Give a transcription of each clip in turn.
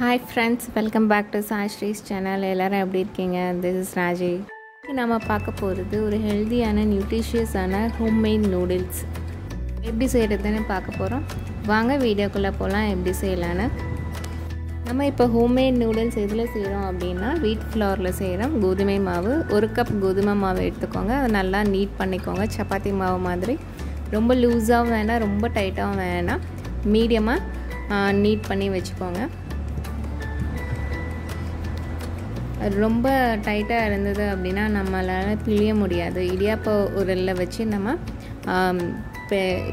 Hi friends welcome back to சாஸ்ரீஸ் channel எல்லோரும் எப்படி இருக்கீங்க? திஸ் இஸ் ராஜி நம்ம பார்க்க போகிறது ஒரு ஹெல்த்தியான நியூட்ரிஷியஸான ஹோம்மேட் நூடுல்ஸ் எப்படி செய்கிறதுன்னு பார்க்க போகிறோம் வாங்க வீடியோக்குள்ளே போகலாம் எப்படி செய்யலான்னு நம்ம இப்போ ஹோம்மேட் நூடுல்ஸ் எதில் செய்கிறோம் அப்படின்னா வீட் ஃப்ளவரில் செய்கிறோம் கோதுமை மாவு ஒரு கப் கோதுமை மாவு எடுத்துக்கோங்க. அதை நல்லா நீட் பண்ணிக்கோங்க. சப்பாத்தி மாவு மாதிரி. ரொம்ப லூஸாகவும் வேணாம் ரொம்ப டைட்டாகவும் வேணாம். மீடியமாக நீட் பண்ணி வச்சுக்கோங்க. ரொம்ப டைட்டாக இருந்தது அப்படின்னா நம்மளால் பிழிய முடியாது. இடியாப்ப உரலில் வச்சு நம்ம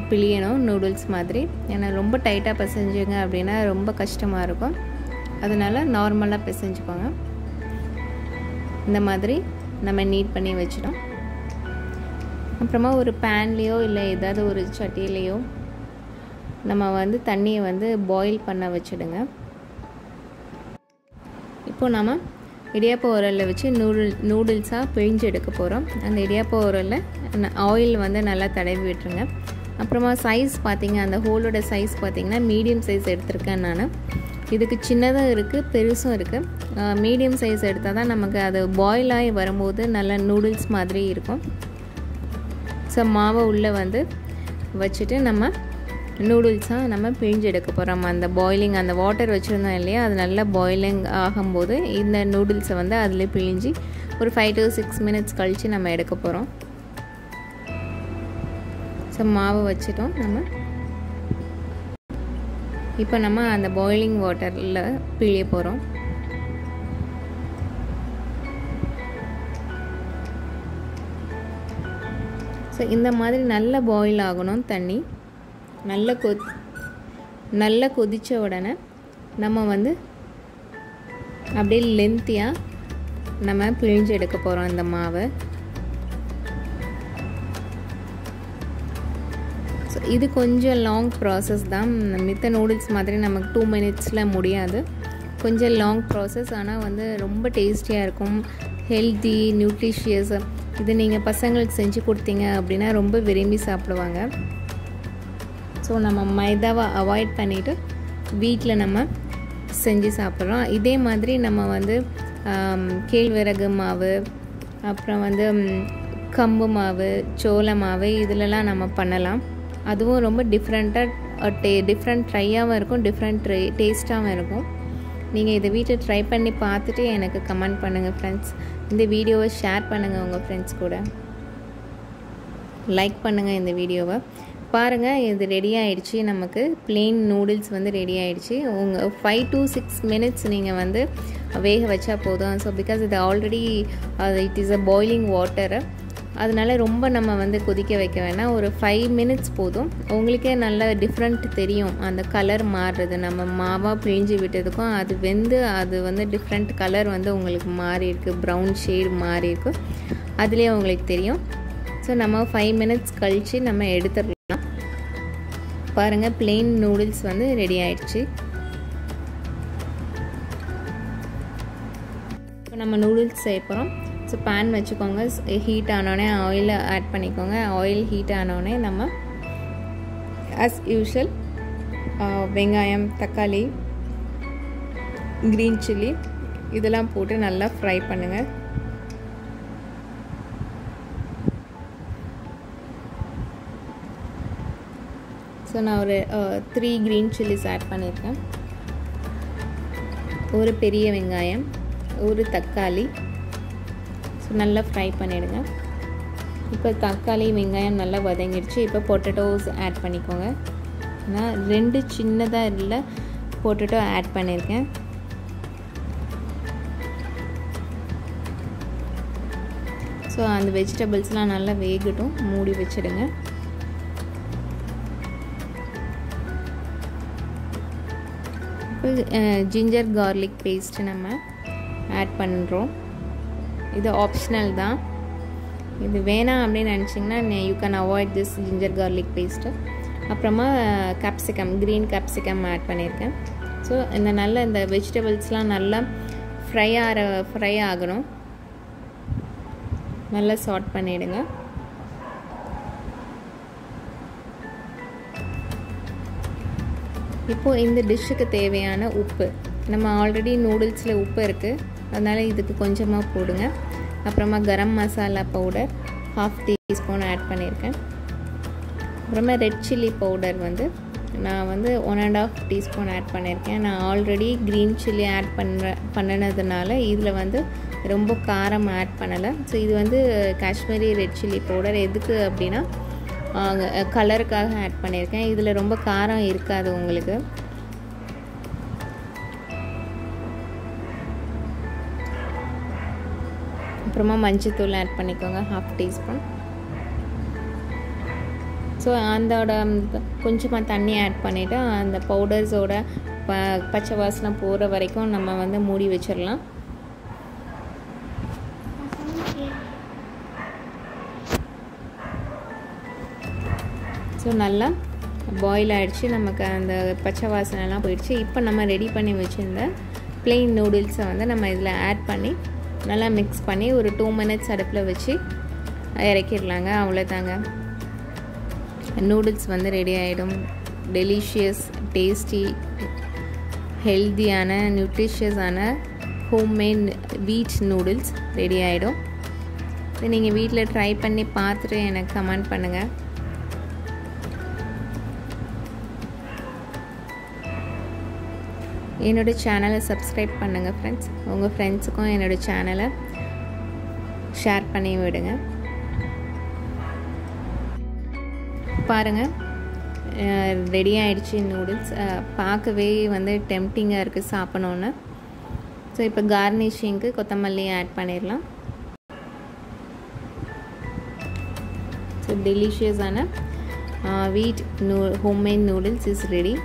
பிழியணும் நூடுல்ஸ் மாதிரி. ஏன்னா ரொம்ப டைட்டாக பிசைஞ்சுங்க அப்படின்னா ரொம்ப கஷ்டமாக இருக்கும். அதனால் நார்மலாக பிசைஞ்சுக்கோங்க. இந்த மாதிரி நம்ம நீட் பண்ணி வச்சிடும். அப்புறமா ஒரு பேன்லேயோ இல்லை ஏதாவது ஒரு சட்டியிலையோ நம்ம வந்து தண்ணியை வந்து பாயில் பண்ண வச்சுடுங்க. இப்போது நம்ம இடியாப்ப உரலில் வச்சு நூடுல் நூடுல்ஸாக பிழிஞ்சு எடுக்க போகிறோம் அந்த இடியாப்ப உரலில் ஆயில் வந்து நல்லா தடவி விட்டுருங்க. அப்புறமா சைஸ் பார்த்திங்க அந்த ஹோலோட சைஸ் பார்த்திங்கன்னா மீடியம் சைஸ் எடுத்திருக்கேன் நான். இதுக்கு சின்னதாக இருக்குது பெருசும் இருக்குது மீடியம் சைஸ் எடுத்தால் தான் நமக்கு அது பாயில் ஆகி வரும்போது நல்லா நூடுல்ஸ் மாதிரி இருக்கும். ஸோ மாவை உள்ளே வந்து வச்சுட்டு நம்ம நூடுல்ஸாக நம்ம பிழிஞ்சு எடுக்க போகிறோம் அந்த பாயிலிங் அந்த வாட்டர் வச்சுருந்தோம் இல்லையா? அது நல்லா பாயிலிங் ஆகும்போது இந்த நூடுல்ஸை வந்து அதில் பிழிஞ்சு ஒரு ஃபைவ் டு சிக்ஸ் மினிட்ஸ் கழித்து நம்ம எடுக்க போகிறோம் ஸோ மாவு வச்சுட்டோம் நம்ம. இப்போ நம்ம அந்த பாயிலிங் வாட்டரில் பிழிய போகிறோம் ஸோ இந்த மாதிரி நல்லா பாயில் ஆகணும் தண்ணி. நல்ல கொ நல்லா கொதித்த உடனே நம்ம வந்து அப்படியே லென்த்தியாக நம்ம பிழிஞ்சு எடுக்க போகிறோம் இந்த மாவை. ஸோ இது கொஞ்சம் லாங் ப்ராசஸ் தான். மித்த நூடுல்ஸ் மாதிரி நமக்கு டூ மினிட்ஸில் முடியாது. கொஞ்சம் லாங் ப்ராசஸ் ஆனால் வந்து ரொம்ப டேஸ்டியாக இருக்கும். ஹெல்த்தி நியூட்ரிஷியஸ் இது நீங்கள் பசங்களுக்கு செஞ்சு கொடுத்தீங்க அப்படின்னா ரொம்ப விரும்பி சாப்பிடுவாங்க. ஸோ நம்ம மைதாவை அவாய்ட் பண்ணிவிட்டு வீட்டில் நம்ம செஞ்சு சாப்பிட்றோம். இதே மாதிரி நம்ம வந்து கேழ்வரகு மாவு அப்புறம் வந்து கம்பு மாவு சோள மாவு இதிலலாம் நம்ம பண்ணலாம். அதுவும் ரொம்ப டிஃப்ரெண்ட்டாக டே டிஃப்ரெண்ட் ட்ரையாகவும் இருக்கும் டிஃப்ரெண்ட் ட்ரை டேஸ்ட்டாகவும் இருக்கும். நீங்கள் இதை வீட்டில் ட்ரை பண்ணி பார்த்துட்டு எனக்கு கமெண்ட் பண்ணுங்கள் ஃப்ரெண்ட்ஸ் இந்த வீடியோவை ஷேர் பண்ணுங்கள் உங்கள் ஃப்ரெண்ட்ஸ் கூட. லைக் பண்ணுங்கள் இந்த வீடியோவை. பாருங்கள் இது ரெடி ஆகிடுச்சு நமக்கு. பிளெயின் நூடுல்ஸ் வந்து ரெடி ஆகிடுச்சி உங்கள் ஃபைவ் டு சிக்ஸ் மினிட்ஸ் நீங்கள் வந்து வேக வச்சா போதும். ஸோ பிகாஸ் இது already it is a boiling water அதனால ரொம்ப நம்ம வந்து கொதிக்க வைக்க வேணாம். ஒரு ஃபைவ் மினிட்ஸ் போதும். உங்களுக்கே நல்ல டிஃப்ரெண்ட் தெரியும். அந்த கலர் மாறுறது நம்ம மாவாக பிழிஞ்சு விட்டதுக்கும் அது வெந்து அது வந்து டிஃப்ரெண்ட் கலர் வந்து உங்களுக்கு மாறி இருக்கு ப்ரௌன் ஷேடு மாறி இருக்கு அதுலேயே உங்களுக்கு தெரியும். ஸோ நம்ம ஃபைவ் மினிட்ஸ் கழித்து நம்ம எடுத்துடலாம். பாருங்கள் பிளெயின் நூடுல்ஸ் வந்து ரெடி ஆயிடுச்சு. இப்போ நம்ம நூடுல்ஸ் செய்ய போகிறோம் ஸோ பேன் வச்சுக்கோங்க. ஹீட் ஆனோடனே ஆயில் ஆட் பண்ணிக்கோங்க. ஆயில் ஹீட் ஆனோடனே நம்ம ஆஸ் யூஷுவல் வெங்காயம் தக்காளி க்ரீன் சில்லி இதெல்லாம் போட்டு நல்லா ஃப்ரை பண்ணுங்கள் ஸோ நான் ஒரு த்ரீ க்ரீன் சில்லிஸ் ஆட் பண்ணியிருக்கேன் ஒரு பெரிய வெங்காயம் ஒரு தக்காளி. ஸோ நல்லா ஃப்ரை பண்ணிவிடுங்க இப்போ தக்காளி வெங்காயம் நல்லா வதங்கிடுச்சு. இப்போ பொட்டேட்டோஸ் ஆட் பண்ணிக்கோங்க. நான் ரெண்டு சின்னதாக இல்லை பொட்டேட்டோ ஆட் பண்ணியிருக்கேன் ஸோ அந்த வெஜிடபிள்ஸ்லாம் நல்லா வேகட்டும். மூடி வச்சுடுங்க. இப்போ ஜிஞ்சர் கார்லிக் பேஸ்ட்டு நம்ம ஆட் பண்ணுறோம் இது ஆப்ஷனல் தான். இது வேணாம் அப்படின்னு நினச்சிங்கன்னா you can avoid this ginger garlic paste அப்புறமா கேப்சிகம் க்ரீன் கேப்சிகம் ஆட் பண்ணியிருக்கேன் ஸோ இந்த நல்ல இந்த வெஜிடபிள்ஸ்லாம் நல்லா ஃப்ரை ஆகிற ஃப்ரை ஆகணும். நல்லா சாட் பண்ணிவிடுங்க இப்போது இந்த டிஷ்ஷுக்கு தேவையான உப்பு. நம்ம ஆல்ரெடி நூடுல்ஸில் உப்பு இருக்குது அதனால் இதுக்கு கொஞ்சமாக போடுங்க. அப்புறமா garam masala powder half teaspoon add பண்ணியிருக்கேன் அப்புறமா ரெட் சில்லி பவுடர் வந்து நான் வந்து one and half teaspoon add பண்ணியிருக்கேன் நான் ஆல்ரெடி க்ரீன் சில்லி ஆட் பண்ணுற பண்ணினதுனால இதில் வந்து ரொம்ப காரம் ஆட் பண்ணலை. ஸோ இது வந்து காஷ்மீரி ரெட் சில்லி பவுடர் எதுக்கு அப்படின்னா கலருக்காக ஆட் பண்ணியிருக்கேன். இதில் ரொம்ப காரம் இருக்காது உங்களுக்கு. அப்புறமா மஞ்சத்தூள் ஆட் பண்ணிக்கோங்க ஹாஃப் டீஸ்பூன் ஸோ அதோட கொஞ்சமாக தண்ணி ஆட் பண்ணிவிட்டு அந்த பவுடர்ஸோட ப பச்சை வாசனை போகிற வரைக்கும் நம்ம வந்து மூடி வச்சிடலாம் ஸோ நல்லா பாயில் ஆகிடுச்சு நமக்கு அந்த பச்சை வாசனைலாம் போயிடுச்சு. இப்போ நம்ம ரெடி பண்ணி வச்சுருந்த பிளெயின் நூடுல்ஸை வந்து நம்ம இதில் ஆட் பண்ணி நல்லா மிக்ஸ் பண்ணி ஒரு டூ மினிட்ஸ் அடுப்பில் வச்சு இறக்கிடலாங்க. அவ்வளோதாங்க. நூடுல்ஸ் வந்து ரெடி ஆகிடும் டெலிஷியஸ் டேஸ்டி ஹெல்த்தியான நியூட்ரிஷியஸான ஹோம்மேட் வீட் நூடுல்ஸ் ரெடி ஆகிடும் நீங்கள் வீட்டில் ட்ரை பண்ணி பார்த்துட்டு எனக்கு கமெண்ட் பண்ணுங்கள் என்னோடய சேனலை சப்ஸ்கிரைப் பண்ணுங்கள் ஃப்ரெண்ட்ஸ் உங்கள் ஃப்ரெண்ட்ஸுக்கும் என்னோடய சேனலை ஷேர் பண்ணி விடுங்க. பாருங்கள் ரெடி ஆகிடுச்சு நூடுல்ஸ் பார்க்கவே வந்து டெம்டிங்காக இருக்குது சாப்பிடணுன்னு ஸோ இப்போ கார்னிஷிங்க்கு கொத்தமல்லி ஆட் பண்ணிடலாம். ஸோ டெலிஷியஸான வீட் நூ ஹோம்மேட் நூடுல்ஸ் இஸ் ரெடி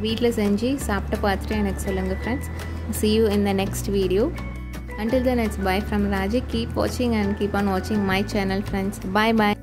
வீட்டில் செஞ்சு சாப்பிட்டு பார்த்துட்டு எனக்கு சொல்லுங்கள் friends see you in the next video until then it's bye from raji keep watching and keep on watching my channel friends bye bye